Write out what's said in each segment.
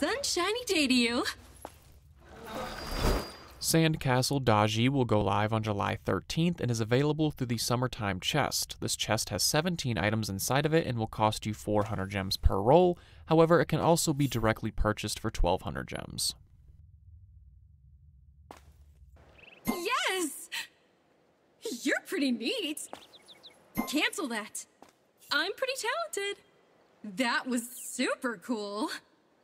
sunshiny day to you. Sandcastle Da Ji will go live on July 13th and is available through the Summertime Chest. This chest has 17 items inside of it and will cost you 400 gems per roll. However, it can also be directly purchased for 1200 gems. Yes! You're pretty neat. Cancel that. I'm pretty talented. That was super cool.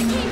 Okay.